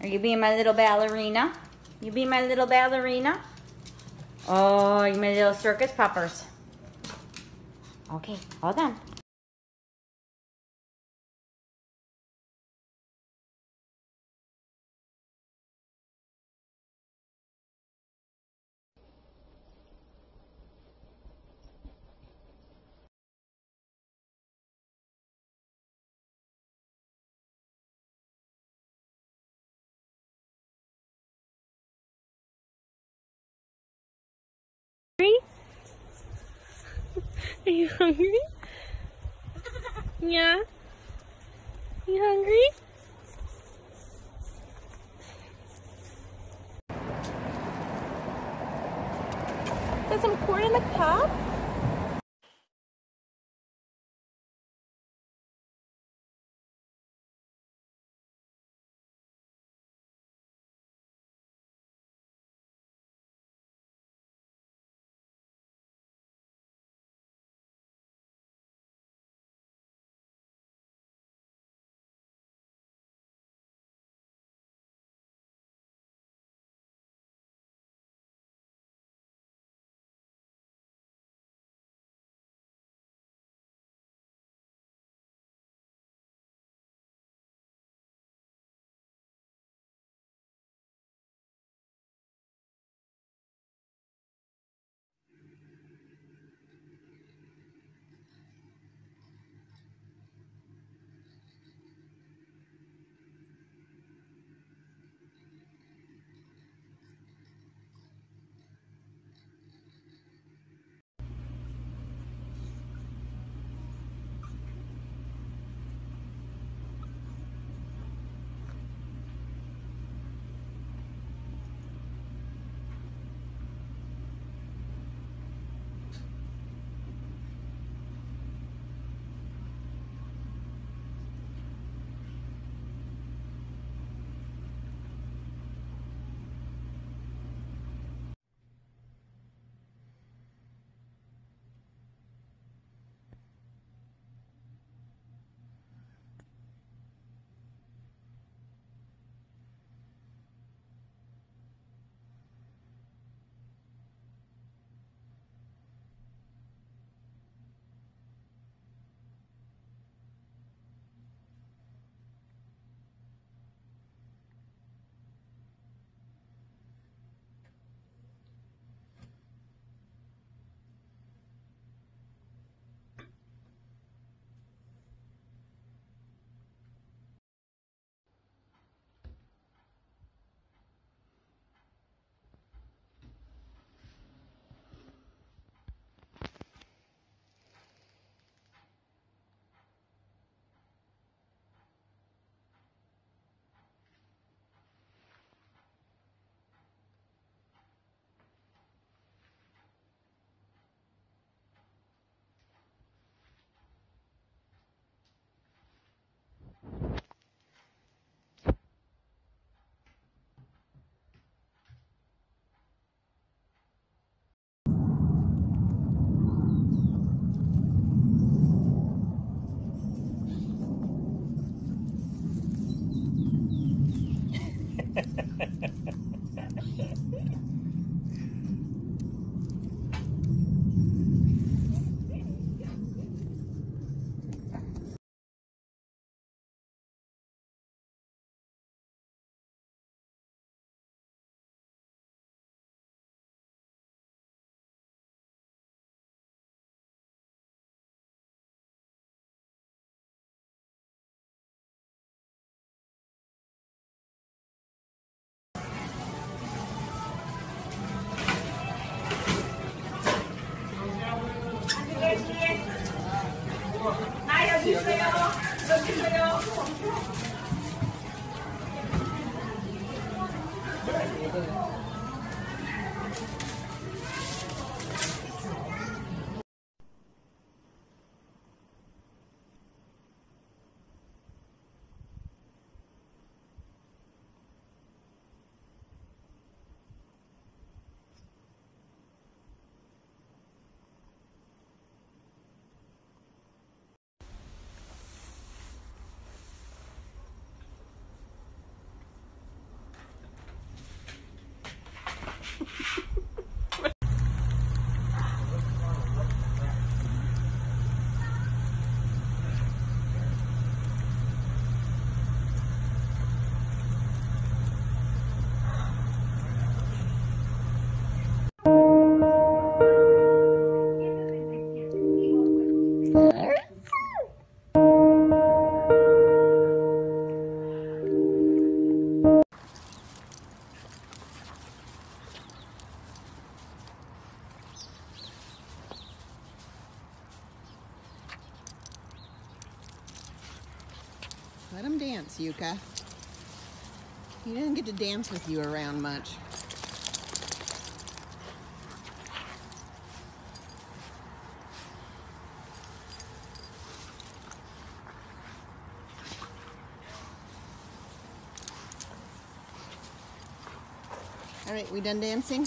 Are you being my little ballerina? You be my little ballerina? Oh, you my little circus poppers. Okay, hold on. Are you hungry? Yeah? You hungry? Is some corn in the cup? 나 여기 있어요. 여기 있어요. Yuka. He doesn't get to dance with you around much. All right, we done dancing?